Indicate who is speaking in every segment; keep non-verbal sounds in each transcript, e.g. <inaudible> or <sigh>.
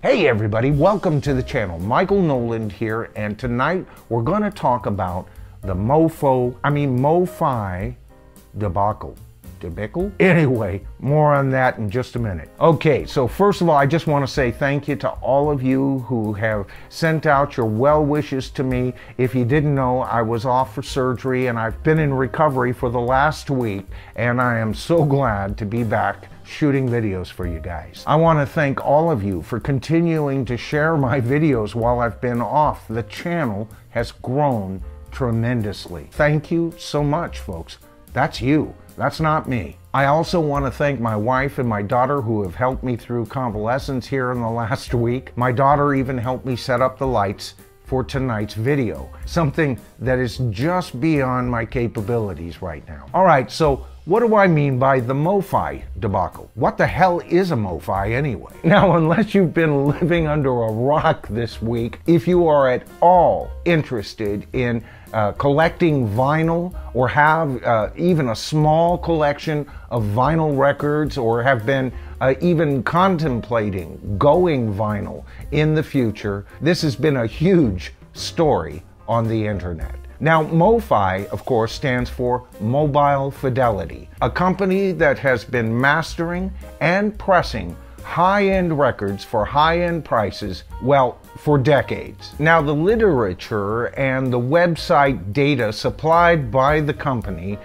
Speaker 1: Hey everybody, welcome to the channel. Michael Noland here, and tonight we're going to talk about the MoFo, I mean MoFi debacle. Debacle? Anyway, more on that in just a minute. Okay, so first of all, I just want to say thank you to all of you who have sent out your well wishes to me. If you didn't know, I was off for surgery and I've been in recovery for the last week, and I am so glad to be back shooting videos for you guys. I want to thank all of you for continuing to share my <laughs> videos while I've been off. The channel has grown tremendously. Thank you so much, folks. That's you. That's not me. I also want to thank my wife and my daughter who have helped me through convalescence here in the <laughs> last week. My daughter even helped me set up the lights for tonight's video, something that is just beyond my capabilities right now. All right, so what do I mean by the MoFi debacle? What the hell is a MoFi anyway? <laughs> Now, unless you've been living under a rock this week, if you are at all interested in uh, collecting vinyl or have uh, even a small collection of vinyl records or have been uh, even contemplating going vinyl in the future, this has been a huge story on the internet. Now, MoFi, of course, stands for Mobile Fidelity, a company that has been mastering and pressing high-end records for high-end prices, well, for decades. Now, the literature and the website data supplied by the company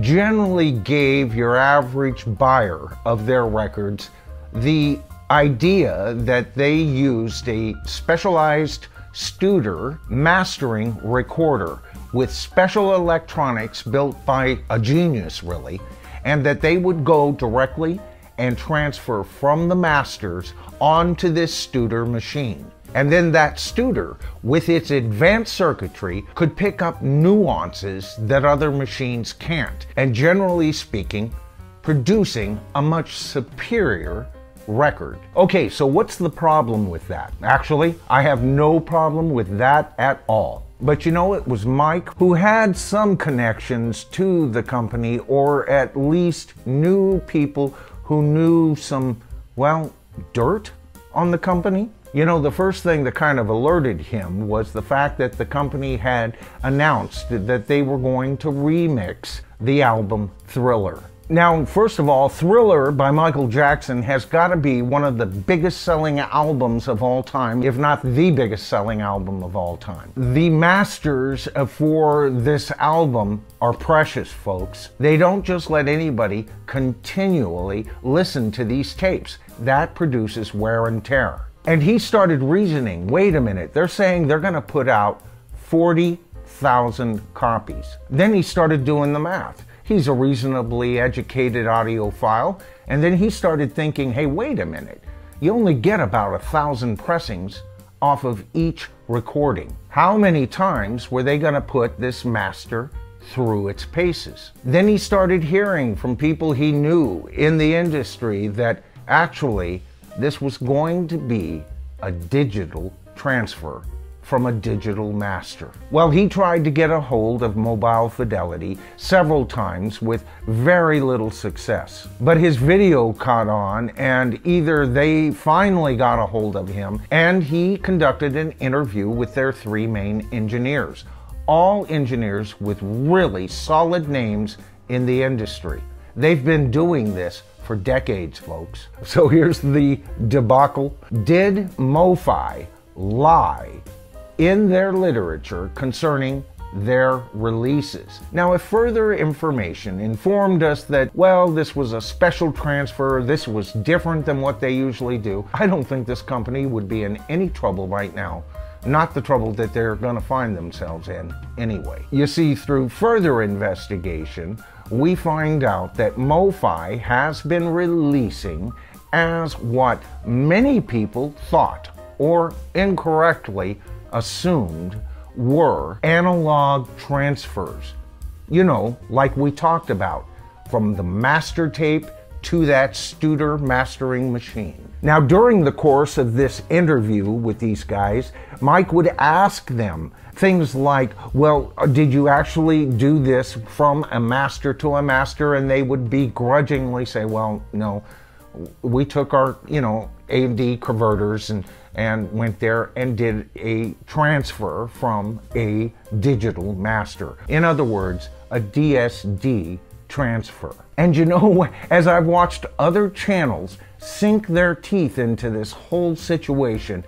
Speaker 1: generally gave your average buyer of their records the idea that they used a specialized Studer mastering recorder with special electronics built by a genius, really, and that they would go directly and transfer from the masters onto this Studer machine. And then that Studer, with its advanced circuitry, could pick up nuances that other machines can't, and generally speaking, producing a much superior record. Okay, so what's the problem with that? Actually, I have no problem with that at all. But you know, it was Mike who had some connections to the company, or at least knew people who knew some, well, dirt on the company. You know, the first thing that kind of alerted him was the fact that the company had announced that they were going to remix the album Thriller. Now, first of all, Thriller by Michael Jackson has got to be one of the biggest selling albums of all time, if not the biggest selling album of all time. The masters for this album are precious, folks. They don't just let anybody continually listen to these tapes. That produces wear and tear. And he started reasoning wait a minute, they're saying they're going to put out 40,000 copies. Then he started doing the math. He's a reasonably educated audiophile. And then he started thinking, hey, wait a minute. You only get about a thousand pressings off of each recording. How many times were they going to put this master through its paces? Then he started hearing from people he knew in the industry that actually this was going to be a digital transfer from a digital master. Well, he tried to get a hold of Mobile Fidelity several times with very little success. But his video caught on, and either they finally got a hold of him and he conducted an interview with their three main engineers, all engineers with really solid names in the industry. They've been doing this for decades, folks. So here's the debacle. Did MoFi lie in their literature concerning their releases. Now, if further information informed us that, well, this was a special transfer, this was different than what they usually do, I don't think this company would be in any trouble right now. Not the trouble that they're going to find themselves in anyway. You see, through further investigation, we find out that MoFi has been releasing as what many people thought, or incorrectly assumed were analog transfers. You know, like we talked about, from the master tape to that Studer mastering machine. Now, during the course of this interview with these guys, Mike would ask them things like, Well, did you actually do this from a master to a master? And they would begrudgingly say, Well, no, we took our, you know, AMD converters and and went there and did a transfer from a digital master. In other words, a DSD transfer. And you know, as I've watched other channels sink their teeth into this whole situation,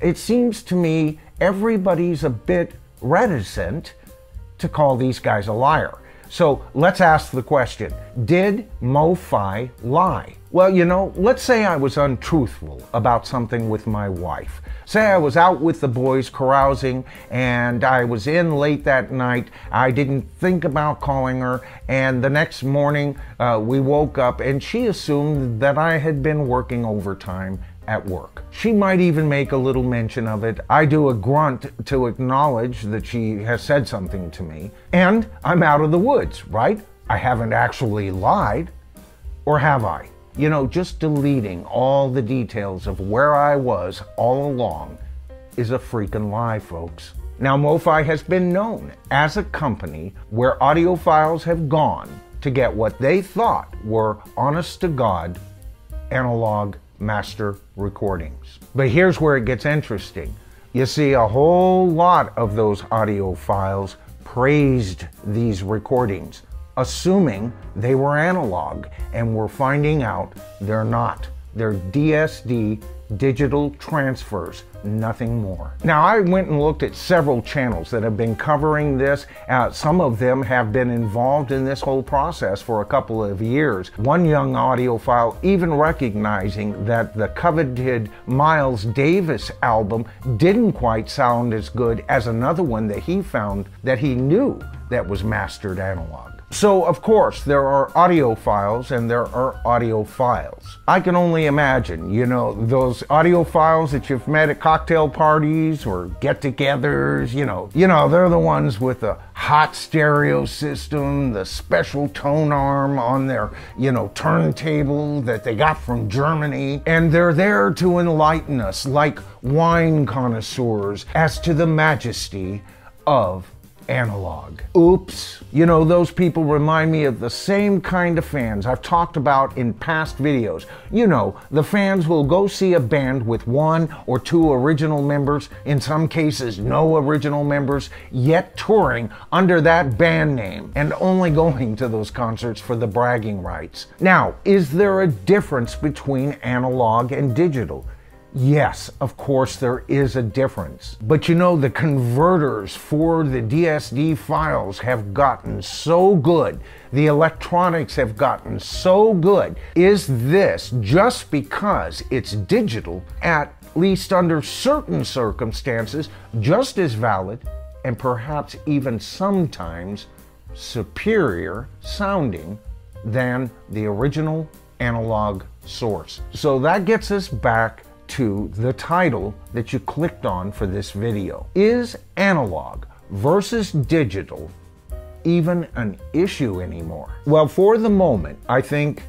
Speaker 1: it seems to me everybody's a bit reticent to call these guys a liar. So let's ask the question Did MoFi lie? Well, you know, let's say I was untruthful about something with my wife. Say I was out with the boys carousing and I was in late that night. I didn't think about calling her, and the next morning uh, we woke up and she assumed that I had been working overtime at work. She might even make a little mention of it. I do a grunt to acknowledge that she has said something to me, and I'm out of the woods, right? I haven't actually lied. Or have I? You know, just deleting all the details of where I was all along is a freaking lie, folks. Now, MoFi has been known as a company where audiophiles have gone to get what they thought were honest to God analog master recordings. But here's where it gets interesting. You see, a whole lot of those audiophiles praised these recordings, assuming they were analog, and we're finding out they're not. They're DSD digital transfers, nothing more. Now, I went and looked at several channels that have been covering this. Uh, some of them have been involved in this whole process for a couple of years. One young audiophile even recognizing that the coveted Miles Davis album didn't quite sound as good as another one that he found that he knew that was mastered analog. So, of course, there are audiophiles and there are audiophiles. I can only imagine, you know, those audiophiles that you've met at cocktail parties or get togethers, you know, you know, they're the ones with the hot stereo system, the special tone arm on their, you know, turntable that they got from Germany. And they're there to enlighten us like wine connoisseurs as to the majesty of analog. Oops. You know, those people remind me of the same kind of fans I've talked about in past videos. You know, the fans will go see a band with one or two original members, in some cases no original members, yet touring under that band name and only going to those concerts for the bragging rights. Now, is there a difference between analog and digital? Yes, of course, there is a difference. But you know, the converters for the DSD files have gotten so good. The electronics have gotten so good. Is this just because it's digital, at least under certain circumstances, just as valid and perhaps even sometimes superior sounding than the original analog source? So that gets us back to the title that you clicked on for this video. Is analog versus digital even an issue anymore? Well, for the moment, I think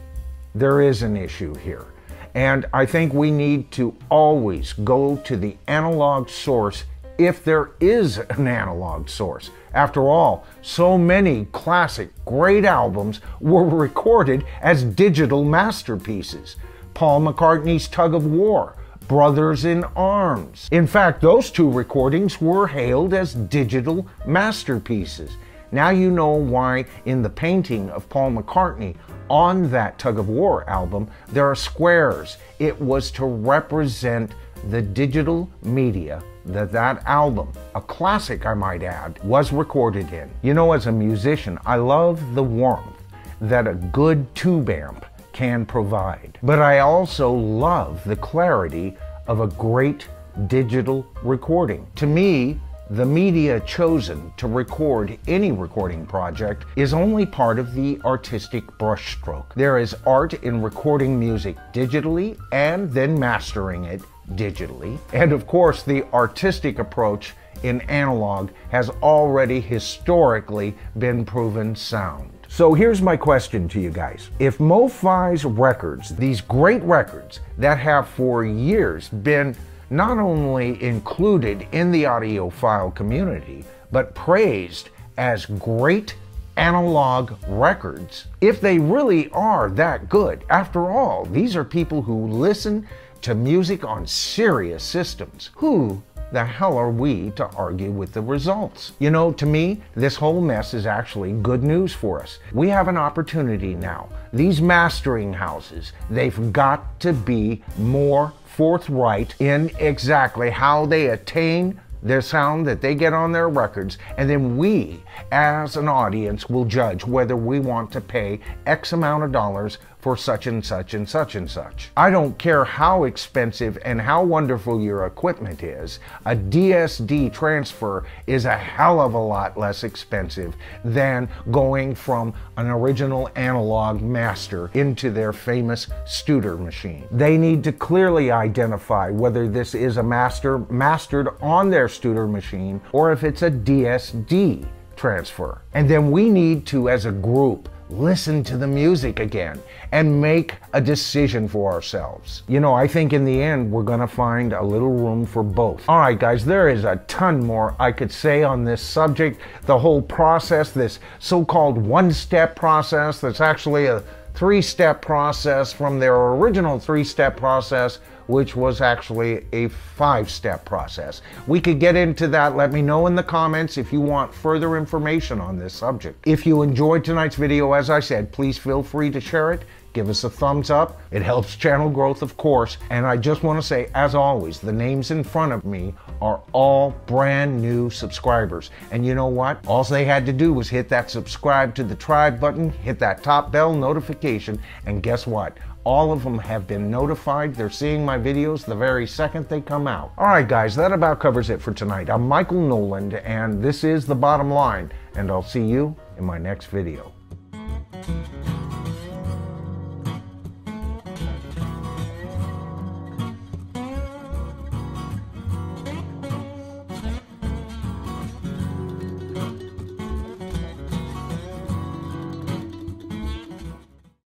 Speaker 1: there is an issue here. And I think we need to always go to the analog source if there is an analog source. After all, so many classic, great albums were recorded as digital masterpieces. Paul McCartney's Tug of War, Brothers in Arms. In fact, those two recordings were hailed as digital masterpieces. Now you know why in the painting of Paul McCartney on that Tug of War album, there are squares. It was to represent the digital media that that album, a classic I might add, was recorded in. You know, as a musician, I love the warmth that a good tube amp can provide. But I also love the clarity of a great digital recording. To me, the media chosen to record any recording project is only part of the artistic brushstroke. There is art in recording music digitally and then mastering it digitally. And of course, the artistic approach in analog has already historically been proven sound. So here's my question to you guys. If MoFi's records, these great records that have for years been not only included in the audiophile community, but praised as great analog records if they really are that good. After all, these are people who listen to music on serious systems. Who the hell are we to argue with the results? You know, to me, this whole mess is actually good news for us. We have an opportunity now. These mastering houses, they've got to be more forthright in exactly how they attain their sound that they get on their records, and then we, as an audience, will judge whether we want to pay X amount of dollars for such and such and such and such. I don't care how expensive and how wonderful your equipment is, a DSD transfer is a hell of a lot less expensive than going from an original analog master into their famous Studer machine. They need to clearly identify whether this is a master mastered on their Studer machine or if it's a DSD transfer. And then we need to, as a group, listen to the music again and make a decision for ourselves. You know, I think in the end, we're gonna find a little room for both. All right, guys, there is a ton more I could say on this subject. The whole process, this so called one step process, that's actually a three step process from their original three step process which was actually a five step process. We could get into that. Let me know in the comments if you want further information on this subject. If you enjoyed tonight's video, as I said, please feel free to share it. Give us a thumbs up. It helps channel growth, of course. And I just want to say, as always, the names in front of me are all brand new subscribers. And you know what? All they had to do was hit that subscribe to the tribe button, hit that top bell notification, and guess what? All of them have been notified. They're seeing my videos the very second they come out. All right, guys, that about covers it for tonight. I'm Michael Noland, and this is The Bottom Line, and I'll see you in my next video.